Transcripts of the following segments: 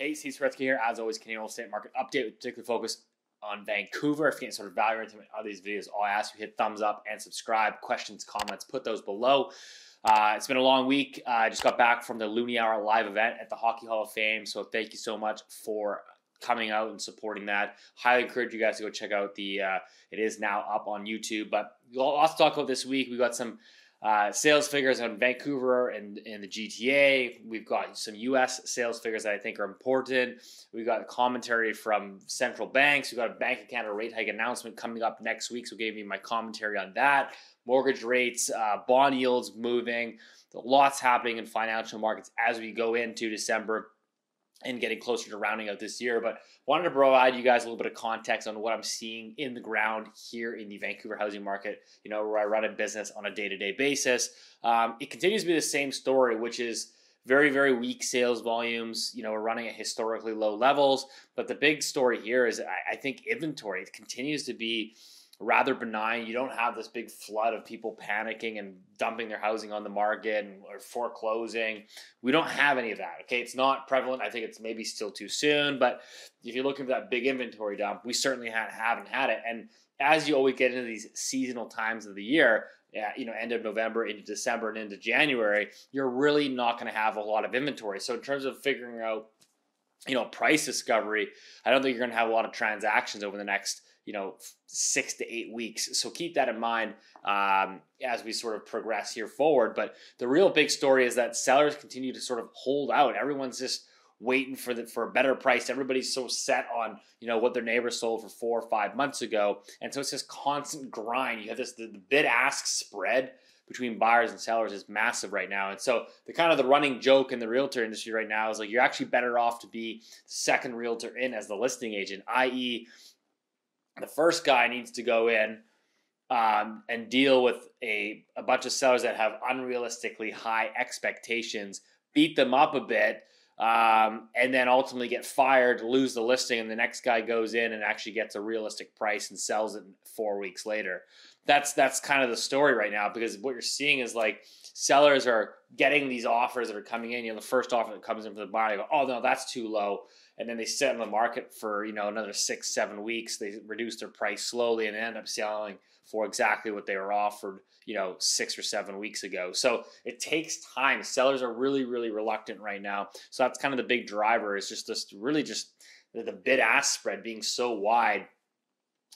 Hey, Steve Saretsky here. As always, Canadian real estate market update with particular focus on Vancouver. If you get sort of value into all these videos, all I ask you hit thumbs up and subscribe. Questions, comments, put those below. Uh, it's been a long week. Uh, I just got back from the Loonie Hour live event at the Hockey Hall of Fame. So thank you so much for coming out and supporting that. Highly encourage you guys to go check out the. Uh, it is now up on YouTube. But lots to talk about this week. We got some uh, sales figures on Vancouver and, and the GTA. We've got some U.S. sales figures that I think are important. We've got commentary from central banks. We've got a Bank of Canada rate hike announcement coming up next week. So, gave me my commentary on that. Mortgage rates, uh, bond yields moving. Lots happening in financial markets as we go into December and getting closer to rounding out this year. But wanted to provide you guys a little bit of context on what I'm seeing in the ground here in the Vancouver housing market. You know, where I run a business on a day to day basis. Um, it continues to be the same story, which is very very weak sales volumes you know we're running at historically low levels but the big story here is i, I think inventory continues to be rather benign. You don't have this big flood of people panicking and dumping their housing on the market and, or foreclosing. We don't have any of that. Okay, it's not prevalent. I think it's maybe still too soon, but if you're looking for that big inventory dump, we certainly ha- haven't had it. And as you always get into these seasonal times of the year, you know, end of November into December and into January, you're really not going to have a lot of inventory. So in terms of figuring out, you know, price discovery, I don't think you're going to have a lot of transactions over the next you know six to eight weeks. So keep that in mind um, as we sort of progress here forward. But the real big story is that sellers continue to sort of hold out. Everyone's just waiting for the for a better price. Everybody's so set on you know what their neighbor sold for four or five months ago, and so it's this constant grind. You have this the, bid ask spread between buyers and sellers is massive right now. And so the kind of the running joke in the realtor industry right now is like you're actually better off to be the second realtor in as the listing agent, i.e the first guy needs to go in um, and deal with a, a bunch of sellers that have unrealistically high expectations, beat them up a bit, um, and then ultimately get fired, lose the listing, and the next guy goes in and actually gets a realistic price and sells it four weeks later. That's that's kind of the story right now because what you're seeing is like sellers are getting these offers that are coming in. You know, the first offer that comes in for the buyer, go, "Oh no, that's too low." and then they sit on the market for you know another six seven weeks they reduce their price slowly and end up selling for exactly what they were offered you know six or seven weeks ago so it takes time sellers are really really reluctant right now so that's kind of the big driver is just this really just the bid ask spread being so wide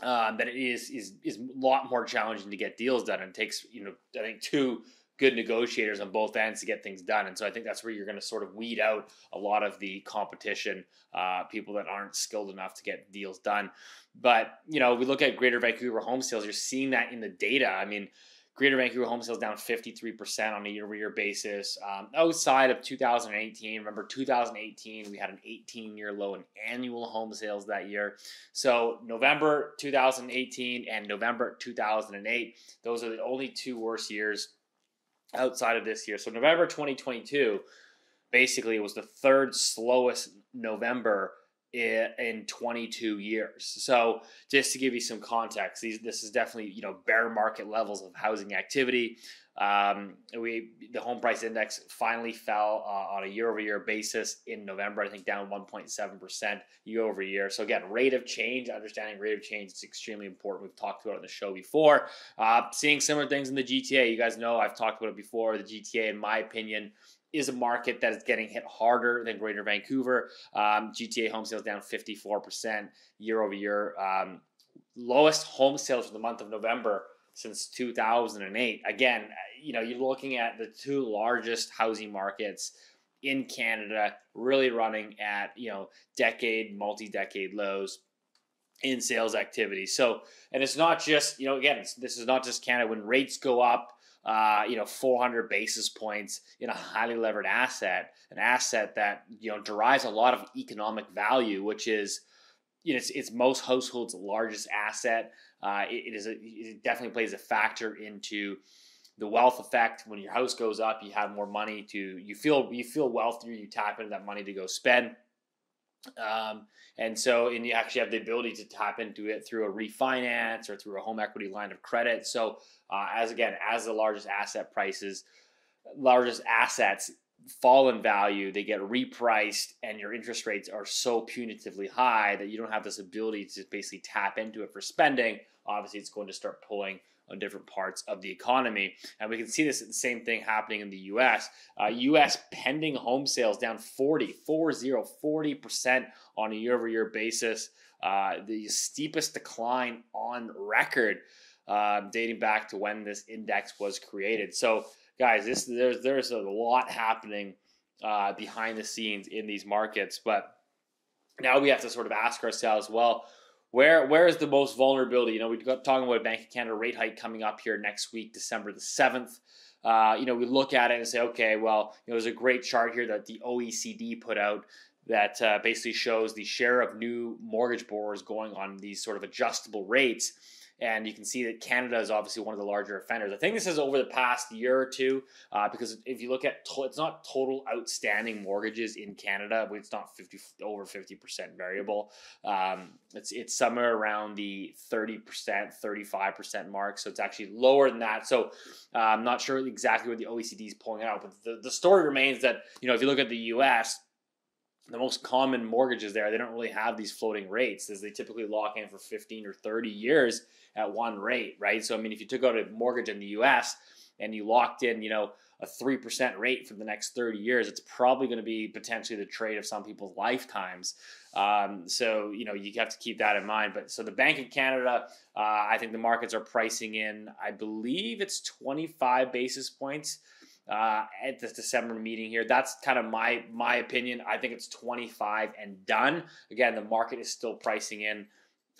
uh, that it is is is a lot more challenging to get deals done and it takes you know i think two good negotiators on both ends to get things done. And so I think that's where you're going to sort of weed out a lot of the competition, uh, people that aren't skilled enough to get deals done. But, you know, we look at Greater Vancouver home sales, you're seeing that in the data. I mean, Greater Vancouver home sales down 53% on a year over year basis. Um, outside of 2018, remember 2018, we had an 18 year low in annual home sales that year. So November 2018 and November 2008, those are the only two worst years outside of this year. So November 2022, basically, was the third slowest November in 22 years. So just to give you some context, these, this is definitely you know bear market levels of housing activity. Um, we the home price index finally fell uh, on a year over year basis in November. I think down 1.7 percent year over year. So again, rate of change, understanding rate of change is extremely important. We've talked about it on the show before. Uh, seeing similar things in the GTA. You guys know I've talked about it before. The GTA, in my opinion, is a market that is getting hit harder than Greater Vancouver. Um, GTA home sales down 54% year over year. Um, lowest home sales for the month of November since 2008. Again, you know, you're looking at the two largest housing markets in Canada really running at, you know, decade, multi-decade lows in sales activity. So, and it's not just, you know, again, this is not just Canada. When rates go up, uh, you know, 400 basis points in a highly levered asset, an asset that, you know, derives a lot of economic value, which is, you know, it's, it's most households' largest asset. Uh, it, it is a, it definitely plays a factor into the wealth effect. When your house goes up, you have more money to you feel you feel wealthier. You tap into that money to go spend. Um, and so, and you actually have the ability to tap into it through a refinance or through a home equity line of credit. So, uh, as again, as the largest asset prices, largest assets fall in value, they get repriced, and your interest rates are so punitively high that you don't have this ability to basically tap into it for spending. Obviously, it's going to start pulling on different parts of the economy. And we can see this same thing happening in the US. Uh, US pending home sales down 40, 40, 40% on a year over year basis. Uh, the steepest decline on record uh, dating back to when this index was created. So, guys, this there's there's a lot happening uh, behind the scenes in these markets, but now we have to sort of ask ourselves, well, where where is the most vulnerability? You know, we got talking about Bank of Canada rate hike coming up here next week, December the seventh. Uh, you know, we look at it and say, okay, well, you know, there's a great chart here that the OECD put out that uh, basically shows the share of new mortgage borrowers going on these sort of adjustable rates and you can see that Canada is obviously one of the larger offenders. I think this is over the past year or two, uh, because if you look at to- it's not total outstanding mortgages in Canada, it's not fifty over fifty percent variable. Um, it's it's somewhere around the thirty percent, thirty five percent mark. So it's actually lower than that. So uh, I'm not sure exactly what the OECD is pulling out, but the, the story remains that you know if you look at the U.S the most common mortgages there, they don't really have these floating rates as they typically lock in for 15 or 30 years at one rate, right? So, I mean, if you took out a mortgage in the US and you locked in, you know, a 3% rate for the next 30 years, it's probably going to be potentially the trade of some people's lifetimes. Um, so, you know, you have to keep that in mind. But so the Bank of Canada, uh, I think the markets are pricing in, I believe it's 25 basis points uh, at the December meeting here. That's kind of my my opinion. I think it's 25 and done. Again, the market is still pricing in.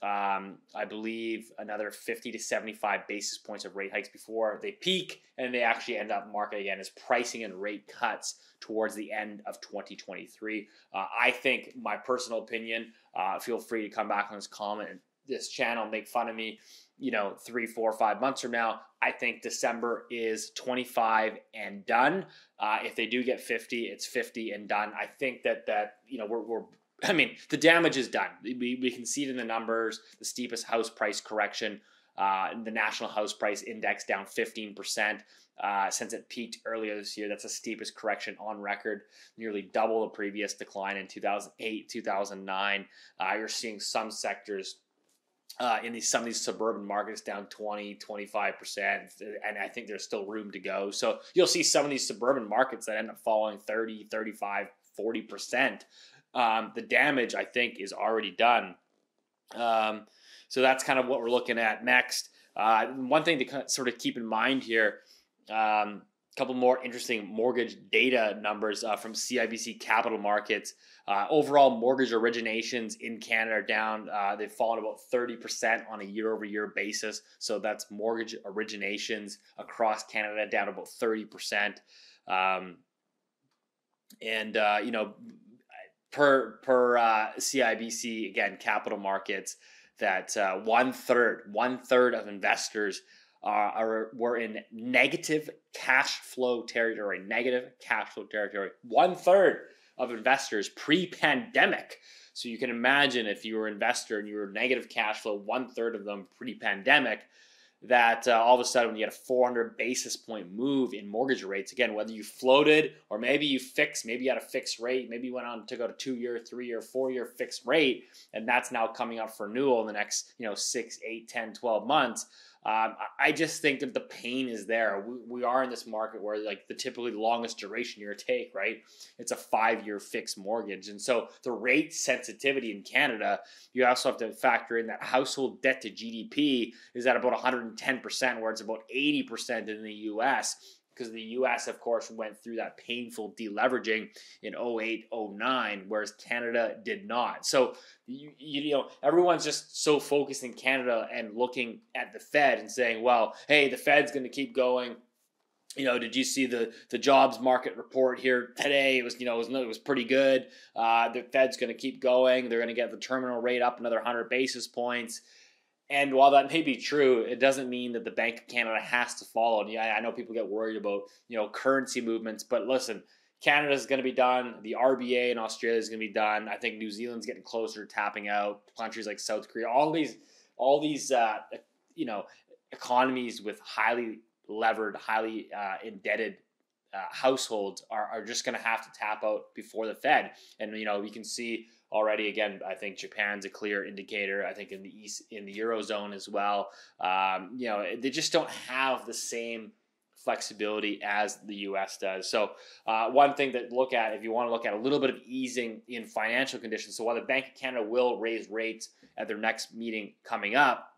Um, I believe another 50 to 75 basis points of rate hikes before they peak and they actually end up market again as pricing and rate cuts towards the end of 2023. Uh, I think my personal opinion. Uh, feel free to come back on this comment, this channel, make fun of me you know, three, four, five months from now, I think December is 25 and done. Uh, if they do get 50, it's 50 and done. I think that that you know we're, we're I mean the damage is done. We, we can see it in the numbers. The steepest house price correction, uh, the national house price index down 15 percent. Uh, since it peaked earlier this year. That's the steepest correction on record, nearly double the previous decline in 2008, 2009. Uh, you're seeing some sectors uh, in these some of these suburban markets down 20 25% and i think there's still room to go. So you'll see some of these suburban markets that end up falling 30 35 40% um, the damage i think is already done. Um, so that's kind of what we're looking at next. Uh, one thing to sort of keep in mind here um, couple more interesting mortgage data numbers uh, from CIBC Capital Markets. Uh, overall mortgage originations in Canada are down. Uh, they've fallen about 30% on a year over year basis. So that's mortgage originations across Canada down about 30%. Um, and, uh, you know, per, per CIBC, uh, again, capital markets, that uh, one third, one third of investors are, are were in negative cash flow territory, negative cash flow territory. One third of investors pre-pandemic. So you can imagine if you were an investor and you were negative cash flow, one third of them pre-pandemic, that uh, all of a sudden when you get a 400 basis point move in mortgage rates, again, whether you floated or maybe you fixed, maybe you had a fixed rate, maybe you went on to go to two year, three year, four year fixed rate, and that's now coming up for renewal in the next, you know, six, eight, 10, 12 months um, I just think that the pain is there. We, we, are in this market where like the typically longest duration you're take, right? It's a five year fixed mortgage. And so the rate sensitivity in Canada, you also have to factor in that household debt to GDP is at about 110%, where it's about 80% in the US because the US, of course, went through that painful deleveraging in 08, 09, whereas Canada did not. So, you, you know, everyone's just so focused in Canada and looking at the Fed and saying, well, hey, the Fed's going to keep going. You know, did you see the the jobs market report here today? It was, you know, it was, it was pretty good. Uh, the Fed's going to keep going. They're going to get the terminal rate up another 100 basis points. And while that may be true, it doesn't mean that the Bank of Canada has to follow. And yeah, I know people get worried about you know currency movements, but listen, Canada is going to be done. The RBA in Australia is going to be done. I think New Zealand's getting closer to tapping out. Countries like South Korea, all these, all these, uh, you know, economies with highly levered, highly uh, indebted uh, households are, are just going to have to tap out before the Fed. And, you know, we can see already again i think japan's a clear indicator i think in the east in the eurozone as well. Um, you know they just don't have the same flexibility as the us does. So uh, one thing to look at if you want to look at a little bit of easing in financial conditions so while the bank of canada will raise rates at their next meeting coming up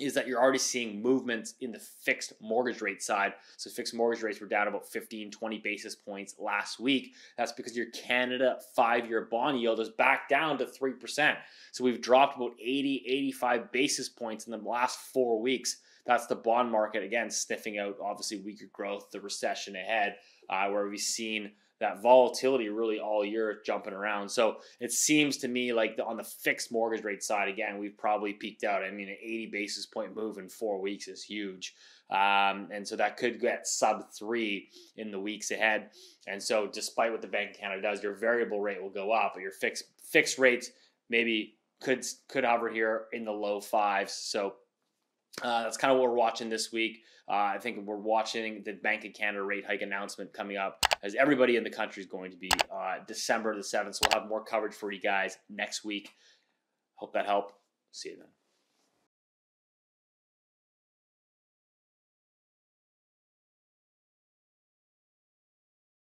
is that you're already seeing movements in the fixed mortgage rate side. So fixed mortgage rates were down about 15, 20 basis points last week. That's because your Canada five-year bond yield is back down to 3%. So we've dropped about 80, 85 basis points in the last four weeks. That's the bond market, again, sniffing out obviously weaker growth, the recession ahead, uh, where we've seen that volatility really all year jumping around. So it seems to me like the, on the fixed mortgage rate side, again, we've probably peaked out. I mean, an 80 basis point move in four weeks is huge. Um, and so that could get sub three in the weeks ahead. And so, despite what the Bank of Canada does, your variable rate will go up, but your fixed fixed rates maybe could could hover here in the low fives. So uh, that's kind of what we're watching this week. Uh, I think we're watching the Bank of Canada rate hike announcement coming up as everybody in the country is going to be uh, December the 7th. So we'll have more coverage for you guys next week. Hope that helped. See you then.